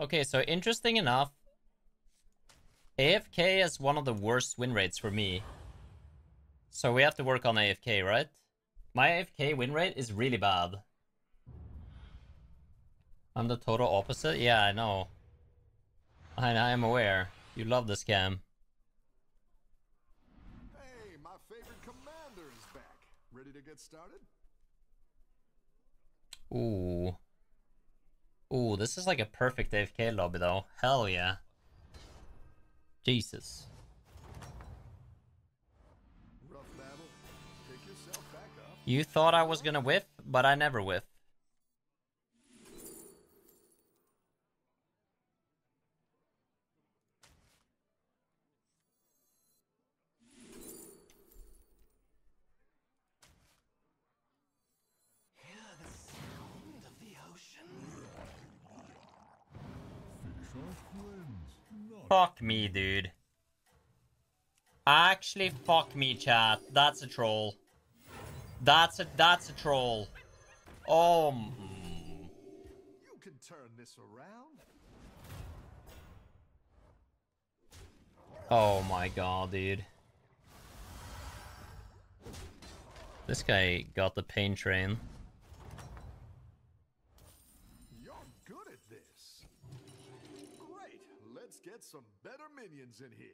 Okay, so interesting enough, AFK is one of the worst win rates for me. So we have to work on AFK, right? My AFK win rate is really bad. I'm the total opposite? Yeah, I know. I, I am aware. You love the scam. Hey, my favorite commander is back. Ready to get started? Ooh. Ooh, this is like a perfect AFK lobby though. Hell yeah. Jesus. Rough battle. Pick yourself back up. You thought I was gonna whiff, but I never whiff. Fuck me, dude. Actually, fuck me, chat. That's a troll. That's a that's a troll. Oh. You can turn this around. Oh my god, dude. This guy got the pain train. You're good at this. Great. Let's get some better minions in here.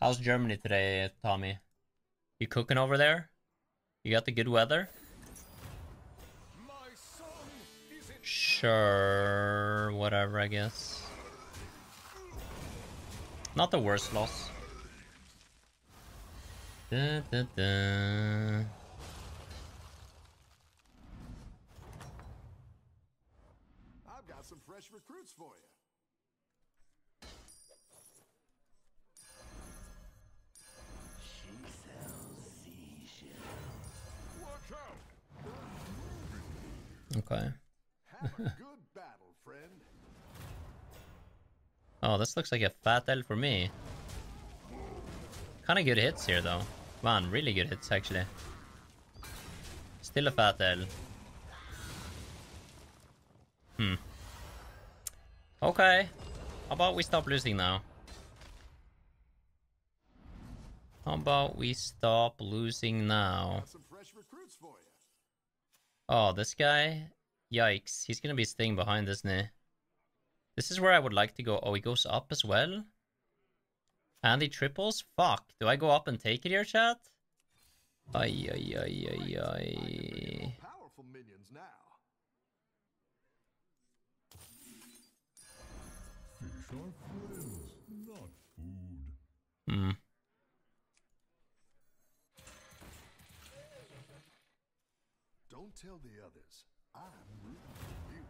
How's Germany today, Tommy? You cooking over there? You got the good weather? My son is Sure, whatever, I guess. Not the worst loss. Da, da, da. I've got some fresh recruits for you. Watch out! Okay. Have a good battle, friend. Oh, this looks like a fat L for me. Kind of good hits here, though. Man, really good hits, actually. Still a fat L. Hmm. Okay. How about we stop losing now? How about we stop losing now? Some fresh recruits for you. Oh, this guy? Yikes. He's gonna be staying behind, isn't he? This is where I would like to go. Oh, he goes up as well? And he triples? Fuck. Do I go up and take it here, chat? Ay, ay, ay, ay, ay. Powerful minions now. Hmm. Don't tell the others. I'm rooting for you.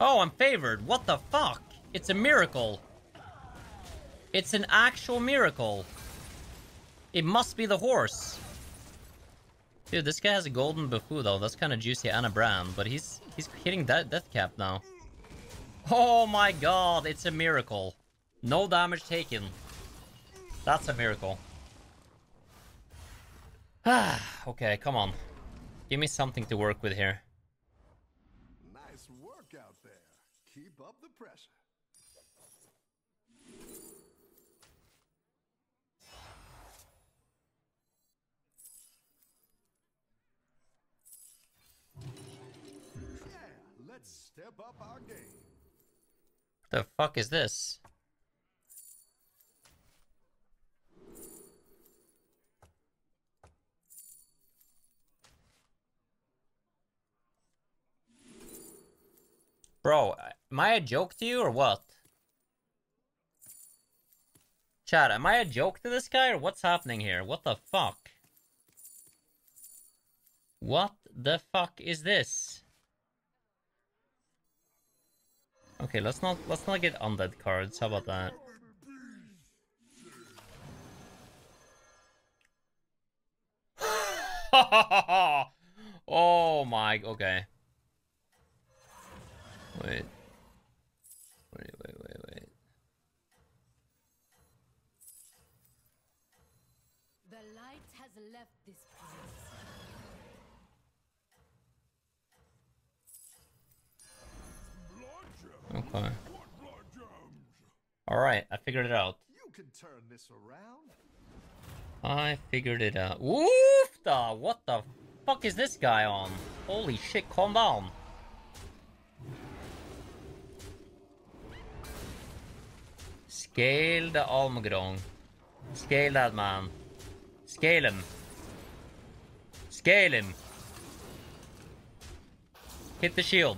Oh, I'm favored. What the fuck? It's a miracle. It's an actual miracle. It must be the horse. Dude, this guy has a golden Bufu though. That's kind of juicy and a brand, but he's he's hitting that death cap now. Oh my god, it's a miracle. No damage taken. That's a miracle. Ah, okay, come on. Give me something to work with here. Nice work out there. Keep up the pressure. Yeah, let's step up our game. The fuck is this? Bro, am I a joke to you or what? Chad, am I a joke to this guy or what's happening here? What the fuck? What the fuck is this? Okay, let's not let's not get undead cards. How about that? oh my. Okay. Wait. Wait. Okay. Alright, I figured it out. You can turn this around. I figured it out. Woof da! What the fuck is this guy on? Holy shit, calm down. Scale the Almgrong. Scale that man. Scale him. Scale him. Hit the shield.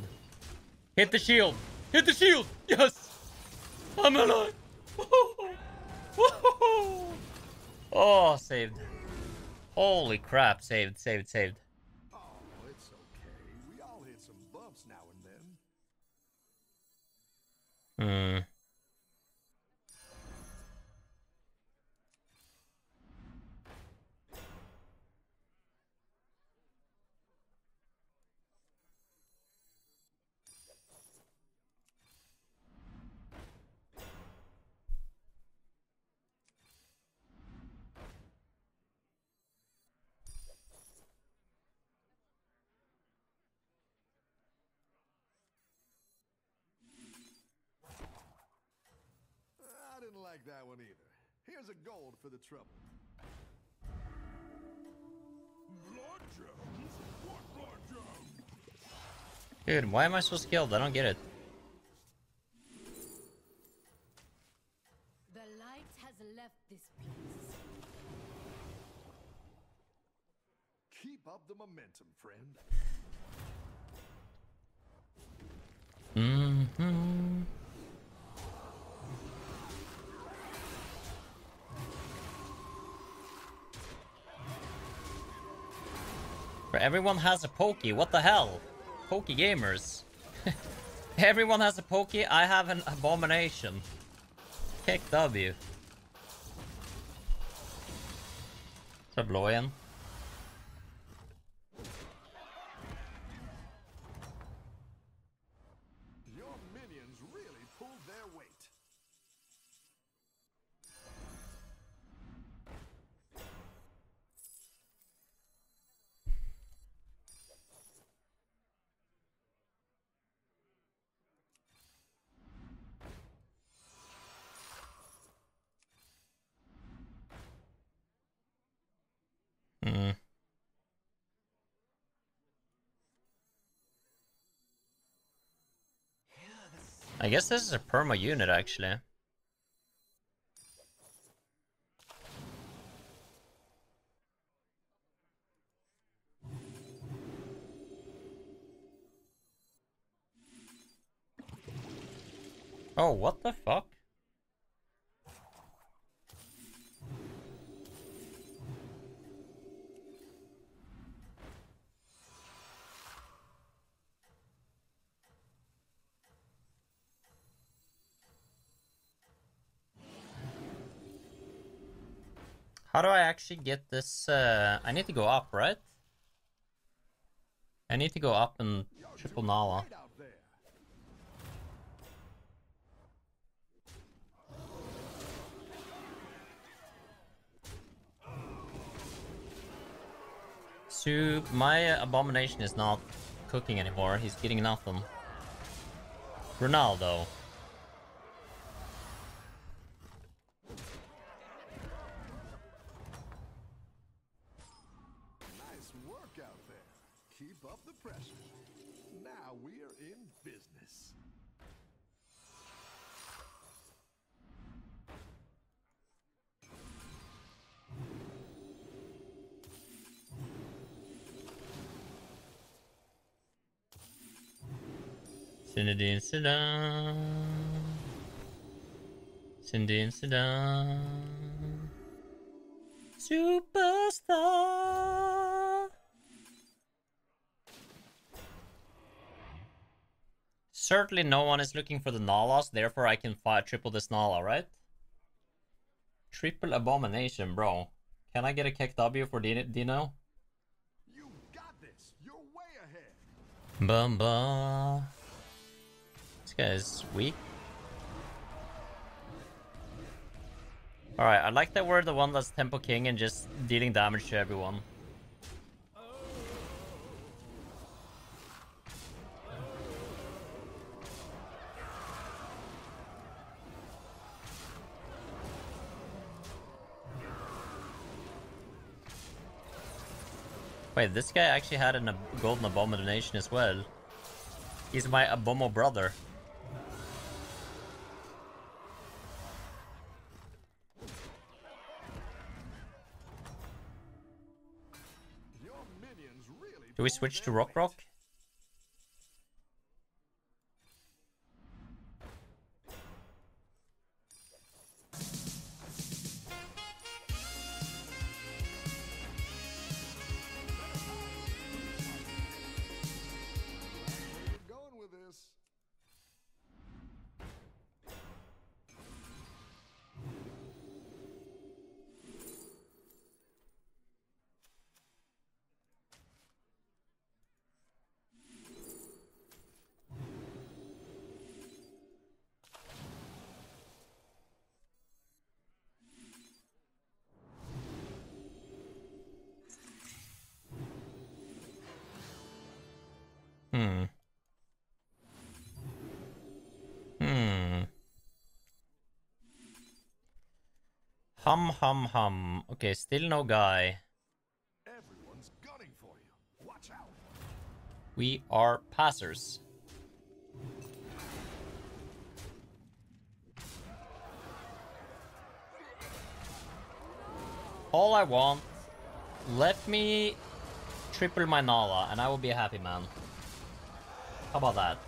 Hit the shield. Hit the shield. Yes. I'm alive. Oh, saved. Holy crap. Saved, saved, saved. Oh, it's okay. We all hit some bumps now and then. Hmm. Didn't like that one either. Here's a gold for the trouble. Blood gems? What blood gems? Dude, why am I so skilled? I don't get it. The light has left this place. Keep up the momentum, friend. hmm Everyone has a pokey. What the hell? Pokey gamers. Everyone has a pokey. I have an abomination. Kick W. Så I guess this is a perma unit actually. Oh, what the fuck? How do I actually get this? Uh, I need to go up, right? I need to go up and triple Nalaa. Soup. My abomination is not cooking anymore. He's getting nothing. Ronaldo. Zinedine Zidane. Zinedine Zidane. Superstar. Certainly no one is looking for the Nalaas, therefore I can fire triple this Nalaa, right? Triple Abomination, bro. Can I get a kick W for Dino? Dino? You got this. You're way ahead. Bum bum. Is weak. Alright, I like that we're the one that's Tempo King and just dealing damage to everyone. Wait, this guy actually had a golden abomination as well. He's my abomo brother. Do we switch to Rock. Rock? Hmm. Hmm. Hum hum hum. Okay, still no guy. Everyone's gunning for you. Watch out. We are passers. All I want, let me triple my Nalaa and I will be a happy man. How about that?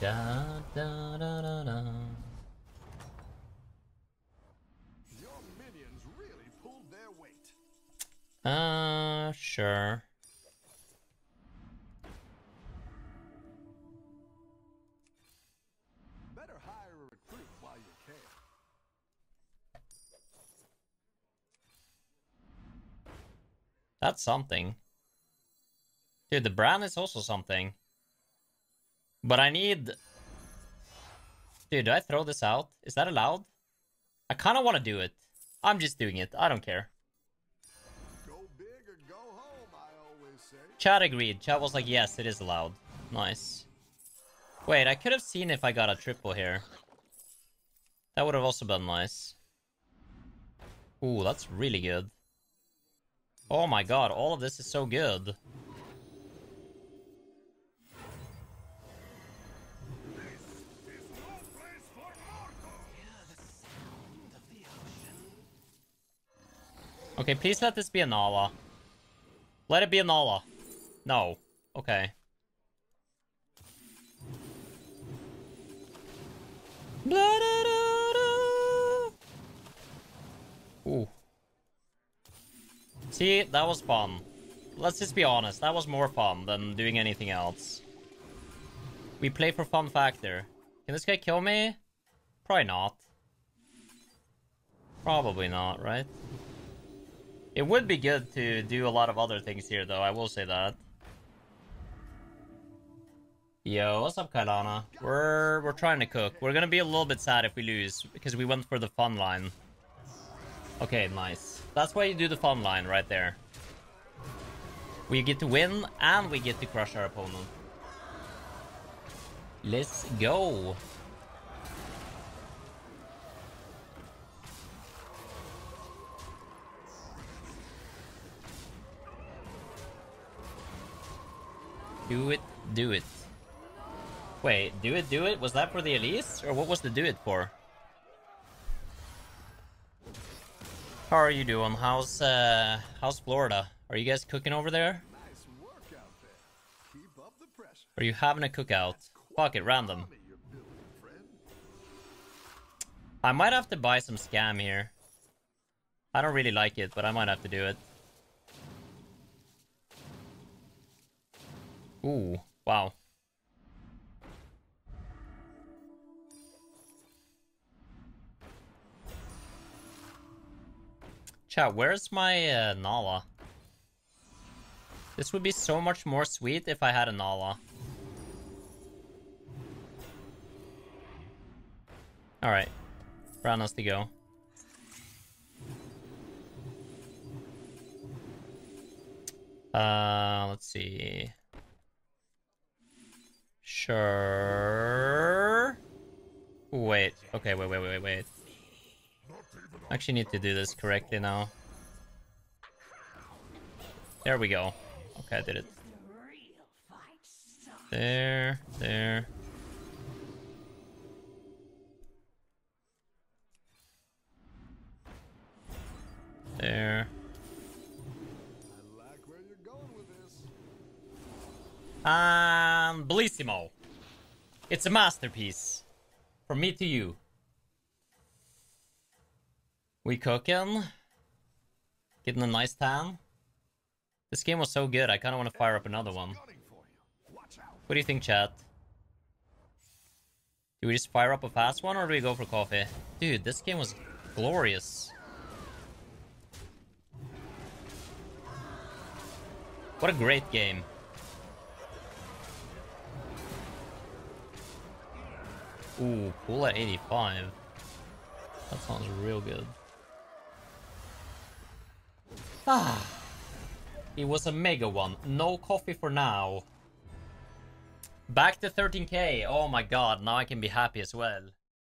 Da, da, da, da, da. Your minions really pulled their weight. Uh, sure. That's something. Dude, the brand is also something. But I need... Dude, do I throw this out? Is that allowed? I kind of want to do it. I'm just doing it. I don't care. Go big or go home, I always say. Chad agreed. Chad was like, yes, it is allowed. Nice. Wait, I could have seen if I got a triple here. That would have also been nice. Ooh, that's really good. Oh my god, all of this is so good. Okay, please let this be a Nalaa. Let it be a Nalaa. No. Okay. Ooh. See, that was fun. Let's just be honest, that was more fun than doing anything else. We play for fun factor. Can this guy kill me? Probably not. Probably not, right? It would be good to do a lot of other things here, though, I will say that. Yo, what's up, Kailana? We're we're trying to cook. We're gonna be a little bit sad if we lose, because we went for the fun line. Okay, nice. That's why you do the fun line right there. We get to win, and we get to crush our opponent. Let's go! Do it, do it. Wait, do it, do it? Was that for the Elise? Or what was the do it for? How are you doing? How's, uh, how's Florida? Are you guys cooking over there? Nice work out there. Keep up the pressure. Are you having a cookout? Fuck it, random. I might have to buy some scam here. I don't really like it, but I might have to do it. Ooh, wow. Chat, where's my uh, Nalaa? This would be so much more sweet if I had a Nalaa. Alright. Brown has to go. Uh, let's see. Sure. Wait. Okay, wait, wait, wait, wait, Actually need to do this correctly now. There we go. Okay, I did it. There, there. There. I like where you're going with this. And Bellissimo. It's a masterpiece. From me to you. We cooking. Getting a nice tan. This game was so good, I kinda wanna fire up another one. What do you think, chat? Do we just fire up a fast one or do we go for coffee? Dude, this game was glorious. What a great game. Ooh, cool at 85. That sounds real good. Ah. It was a mega one. No coffee for now. Back to 13k. Oh my god, now I can be happy as well.